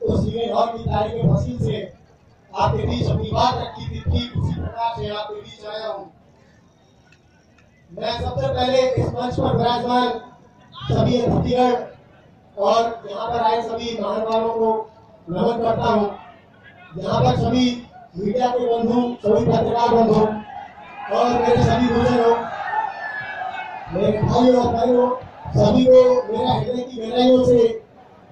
उस सिंह और की तारीख के फसील से आपके बीच अपनी बात रखी थी ठीक उसी प्रकार से आपके बीच आया हूँ। मैं सबसे पहले इस मंच पर विराजमान सभी अतिथिगण और यहाँ पर आए सभी महानुभावों को नमन करता हूँ। यहाँ पर सभी मीडिया के बंधु, सभी पत्रकार बंधु और मेरे सभी गुजरों मेरे भाइयों और भाइयों सभी को मेरा हृदय की गहराइयों से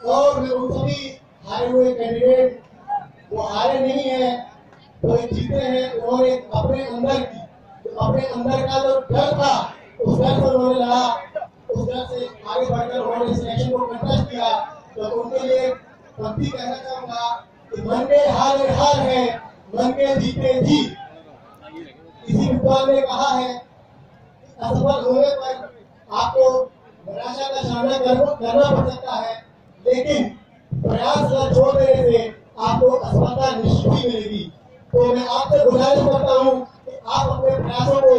और मैं उन सभी हारे हुए कैंडिडेट वो हारे नहीं है, वो जीते हैं, उन्होंने अपने अंदर की अपने अंदर का जो डर था, उस डर से उन्होंने लड़ा, उस डर से आगे बढ़कर उन्होंने सिलेक्शन को कंटेस्ट किया। तो उनके लिए पंक्ति कहना चाहूँगा कि मन के हार हार है मन के जीते जी इसी विद्वान ने कहा है, असफल होने पर आपको निराशा का सामना करना पड़ सकता है। लेकिन प्रयास न छोड़ देने से आपको असफलता निश्चित मिलेगी। तो मैं आपसे गुजारिश करता हूँ कि आप अपने प्रयासों को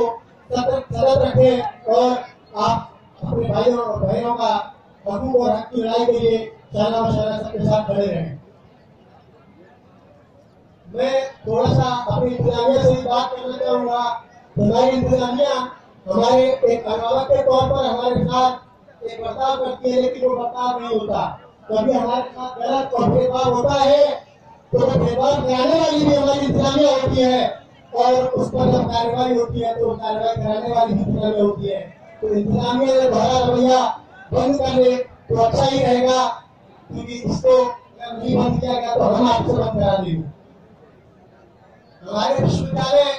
सतत रखें और आप अपने भाइयों और बहनों का हकूक और हक की लड़ाई के लिए शाला मशाला सबके साथ खड़े रहें। मैं थोड़ा सा अपनी इंतजामिया से बात करना चाहूँगा। हमारी इंतजामिया, हमारे एक अभिभावक के तौर पर हमारे साथ एक बर्ताव करती है, लेकिन वो बर्ताव नहीं होता। कभी हमारे साथ गलत और भेदभाव होता है तो भेदभाव कराने वाली भी हमारी इंतजामिया होती है। और उस पर जब कार्रवाई होती है तो कार्रवाई कराने वाली भी इंतजामिया होती है। तो इंतजामिया ने भरा रवैया बंद कर ले तो अच्छा ही रहेगा, क्योंकि इसको अगर नहीं बंद किया गया तो हम आपसे बंद करा देंगे। हमारे विश्वविद्यालय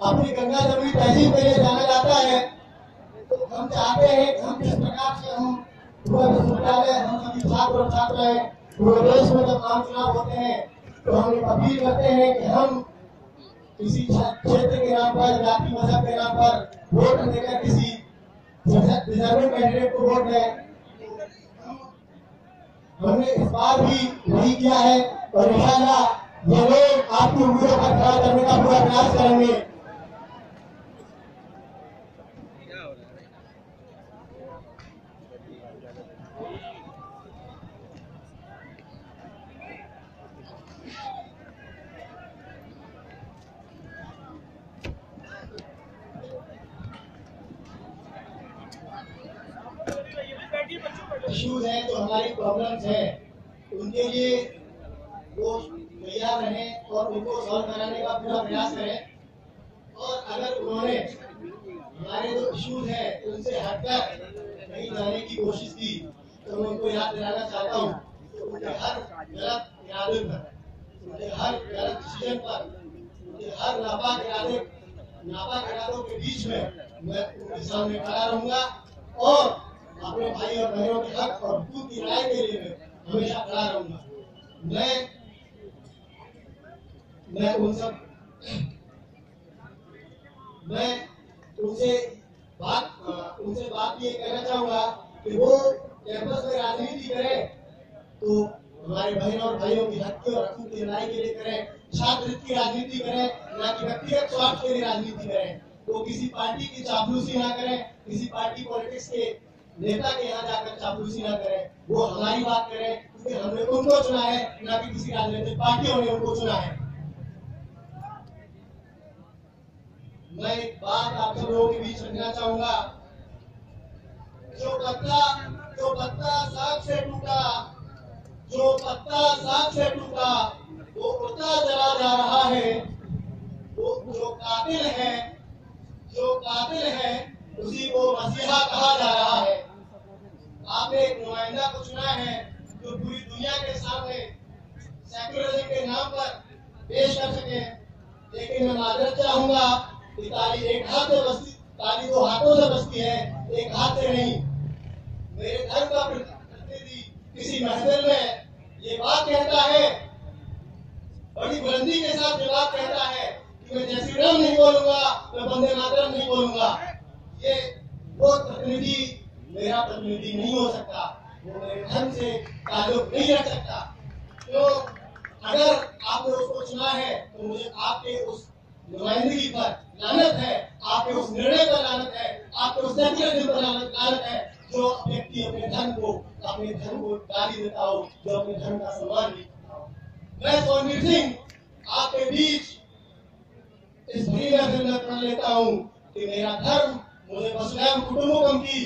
अपनी गंगा जमुनी तहजीब के लिए जाना जाता है। तो हम चाहते हैं कि हम किस प्रकार से हम पूरा छात्र में जब आम चुनाव होते हैं तो हम अपील करते हैं कि हम किसी क्षेत्र के नाम पर, जाति मज़हब के नाम पर वोट देकर किसी रिजर्विंग कैंडिडेट को वोट दें। हमने इस बार भी वही किया है और इंशाल्लाह ये लोग आपकी उम्मीदों पर खड़ा करने का पूरा प्रयास करेंगे। इश्यूज़ हैं जो हमारी प्रॉब्लम्स हैं। उनके लिए वो तैयार रहें और उनको सॉल्व कराने का पूरा प्रयास करें। और अगर उन्होंने हमारे जो इश्यूज़ हैं, उनसे हटकर कहीं जाने की कोशिश की तो मैं उनको याद दिलाना चाहता हूँ। कि उनके हर गलत इरादे पर, उनके हर गलत डिसीज़न पर, उनके हर नापाक इरादे, नापाक इरादों के बीच में मैं उनके सामने खड़ा रहूँगा और अपने भाई और बहनों के हक और हकूक की लड़ाई के लिए हमेशा खड़ा रहूँगा। मैं मैं उन सब मैं उनसे बात उनसे बात ये कहना चाहूँगा कि वो कैंपस में राजनीति करें तो हमारे बहन और भाइयों की हक और हकूक की लड़ाई के लिए करें छात्र की राजनीति करें, ना कि व्यक्तिगत स्वार्थ के लिए राजनीति करें। तो किसी पार्टी की चापलूसी ना करें, किसी पार्टी पॉलिटिक्स के नेता के यहाँ जाकर चापलूसी ना करें, वो हमारी बात करें क्योंकि हमने उनको चुना है, ना कि किसी राजनीतिक पार्टियों ने उनको चुना है। मैं एक बात आप सब लोगों के बीच रखना चाहूँगा। जो पत्ता जो पत्ता साग से टूटा, जो पत्ता साथ से टूटा, वो उड़ता चला जा रहा है, वो जो कातिल है, जो कातिल है उसी को मसीहा कहा जा रहा है। आपने एक नुमाइंदा को चुना है जो पूरी दुनिया के सामने सेक्युलरिज्म के नाम पर पेश कर सके। लेकिन मैं माजरत चाहूँगा कि ताली एक हाथ से बसती ताली दो हाथों से बसती है, एक हाथ से नहीं। मेरे धर्म का प्रतिनिधि किसी महफिल में ये बात कहता है, बड़ी बुलंदी के साथ ये बात कहता है कि मैं जैसी राम नहीं बोलूँगा, मैं बंदे मातरम नहीं बोलूँगा। ये वो प्रतिनिधि मेरा प्रतिनिधि नहीं हो सकता। वो मेरे धर्म से ताल्लुक नहीं रख सकता। तो अगर आपने उसको चुना है तो मुझे आपके उस नुमाइंदगी पर लानत है, आपके उस निर्णय पर लानत है, आपके उस सेक्युलरिज्म पर लानत है, जो व्यक्ति, अपने धर्म को, अपने धर्म को गाली देता हो, जो अपने धर्म का सम्मान नहीं मैं सोनवीर सिंह, आपके बीच इस महफिल में लेता हूँ कि मेरा धर्म मुझे वसुधैव कुटुंबकम की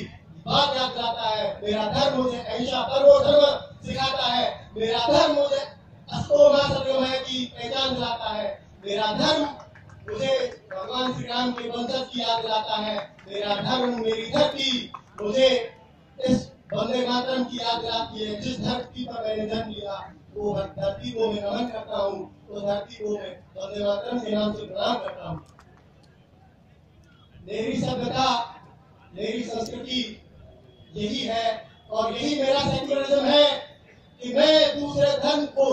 बात याद दिलाता है। मेरा धर्म मुझे अहिंसा परमो धर्म सिखाता है। मेरा धर्म मुझे अस्तो सत्यमय की पहचान दिलाता है। मेरा धर्म मुझे भगवान श्री राम के वंशज की याद दिलाता है। मेरा धर्म मेरी धरती मुझे इस वंदे मातरम की याद दिलाती है। जिस धरती पर मैंने जन्म लिया, वो धरती को मैं नमन करता हूँ। उस धरती को मैं वंदे मातरम के नाम से प्रणाम करता हूँ। मेरी सभ्यता, मेरी संस्कृति यही है और यही मेरा सेक्युलरिज्म है कि मैं दूसरे धर्म को